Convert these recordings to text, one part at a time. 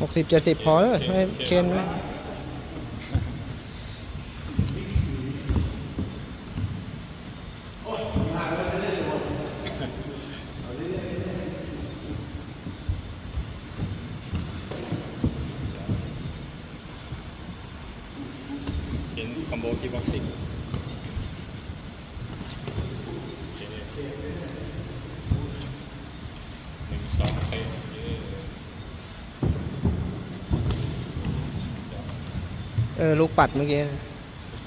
หกสิบเจ็ดสิบพอเลยให้เคนไหมเห็นคอมโบคีย์บ็อกซิ่งหนึ่งสองเตะ เย้เออลูกปัดเมื่อกี้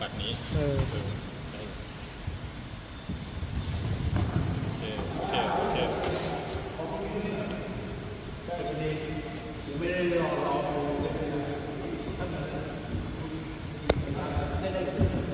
ปัดนี้เออ เออได้โอเคโอเคโอเค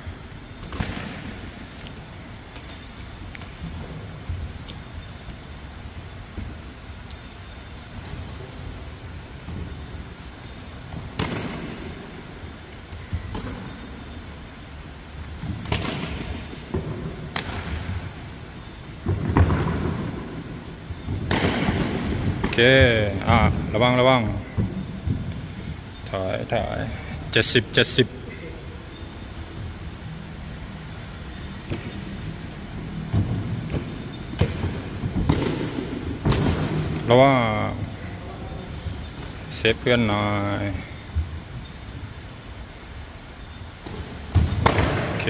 เค อ่า ระวัง ระวัง ถอย ถอยเจ็ดสิบเจ็ดสิบระวังเซฟเพื่อนหน่อยโอเค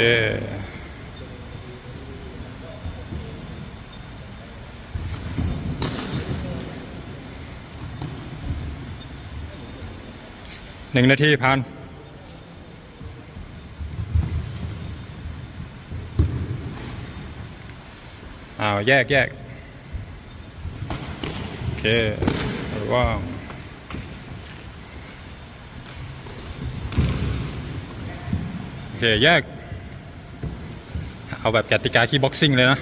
หนึ่งนาทีผ่านอ้าวแยกแยกโอเคระว่างโอเค แยก เอาแบบกติกาคีบ็อกซิ่งเลยนะ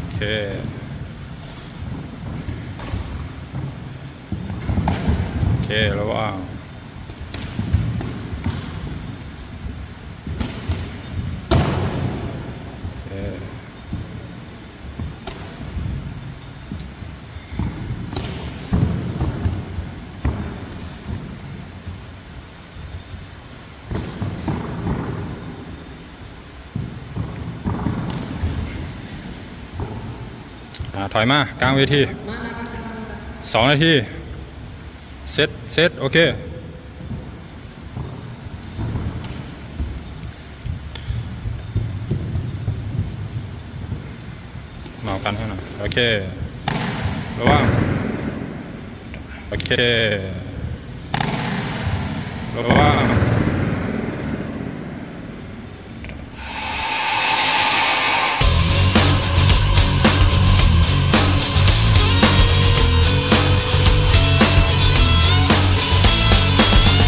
โอเค โอเคระว่างโอเคอ่าถอยมากลางเวทีสองนาที เซตเซตโอเค เหมากันให้หน่อยโอเค ระวัง โอเค ระวัง